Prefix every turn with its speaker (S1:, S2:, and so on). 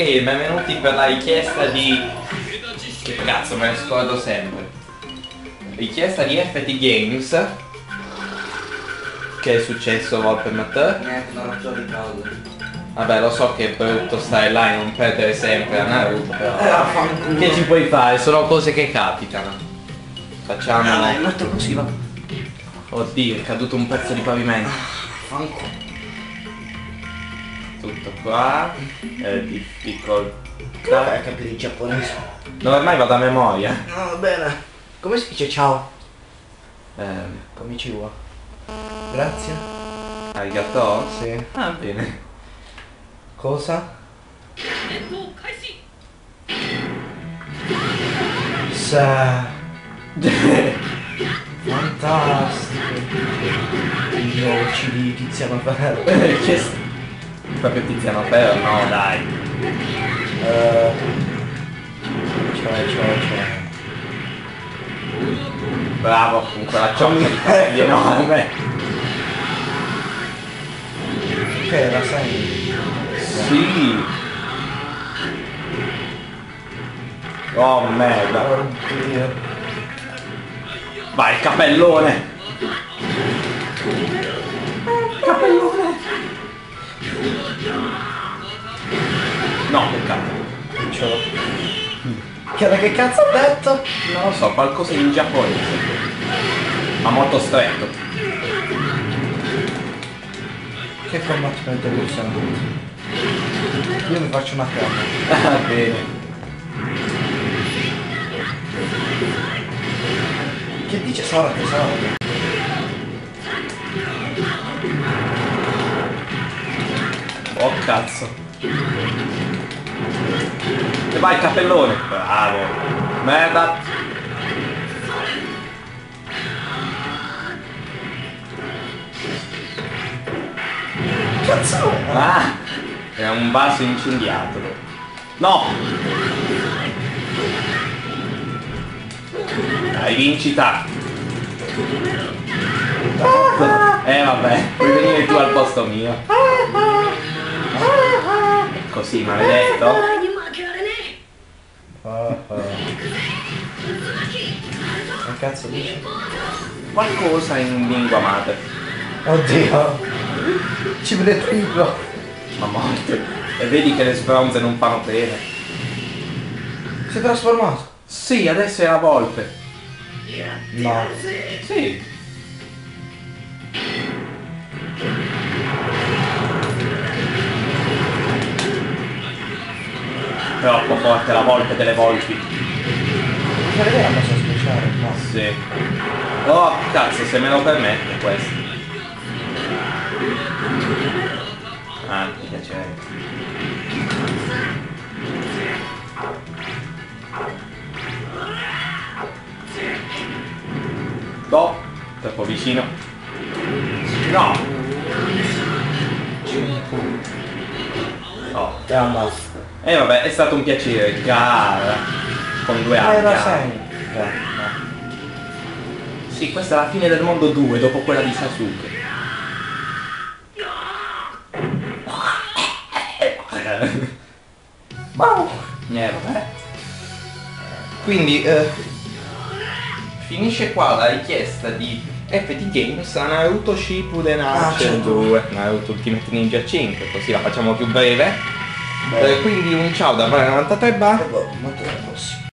S1: Ok, benvenuti per la richiesta di... Che cazzo, me ne scordo sempre. Richiesta di FT Games. Che è successo Volpe Matteo?
S2: Niente, una rottura di palle.
S1: Vabbè, lo so che è brutto stare là e non perdere sempre a Naruto, però...
S2: Eh.
S1: Che ci puoi fare? Sono cose che capitano. Facciamo...
S2: Dai, metto così, va.
S1: Oddio, è caduto un pezzo di pavimento.
S2: Affanculo.
S1: Tutto qua. È difficoltà.
S2: Dai, capire il giapponese.
S1: No, ormai vado a memoria.
S2: No, va bene. Come si dice ciao?
S1: Ehm,
S2: Come ci vuole? Grazie.
S1: arigato?
S2: Sì.
S1: Ah, bene.
S2: Cosa? Sa. Fantastico. Occhi di Tiziano Ferro.
S1: che Proprio Tiziano Ferro? No, dai.
S2: Eh, Cioè, cioè, cioè.
S1: Bravo, con quella ciocca di capelli enorme.
S2: Che era sai?
S1: Sì. Oh merda. Vai. Capellone. No, che cazzo.
S2: Ce l'ho. Che, che cazzo ha detto?
S1: Non lo so, qualcosa in giapponese. Ma molto stretto.
S2: Che combattimento emozionante. Io mi faccio una canna.
S1: Ah, bene.
S2: Che dice Sora che
S1: Oh cazzo. E vai cappellone. Bravo. Merda.
S2: Cazzo!
S1: Ah, è un vaso incendiato. No. Dai, vincita. Eh vabbè, puoi venire tu al posto mio così maledetto.
S2: Oh, oh. Che cazzo dice?
S1: Qualcosa in lingua madre.
S2: Oddio! Ci vuole triplo!
S1: Ma morte! E vedi che le sbronze non fanno bene.
S2: Si è trasformato?
S1: Sì, adesso è la volpe.
S2: No.
S1: Sì. Forte la volpe delle volpi.
S2: Puoi vedere la mossa speciale? No.
S1: Sì. Oh, cazzo, se me lo permette questo. Ah, mi piacerebbe. No, troppo vicino. No! Oh.
S2: E andato.
S1: E vabbè, è stato un piacere. Gara. Con due
S2: Ah,
S1: anni.
S2: era sempre.
S1: Sì, questa è la fine del mondo 2 dopo quella di Sasuke.
S2: Wow!
S1: Eh, vabbè. Quindi, eh, finisce qua la richiesta di FT Games a Naruto Shippuden
S2: Ah,
S1: Archer
S2: certo.
S1: 2, Naruto Ultimate Ninja 5, così la facciamo più breve. Eh, quindi un ciao da Mario 93 bar.
S2: Molto alla prossima.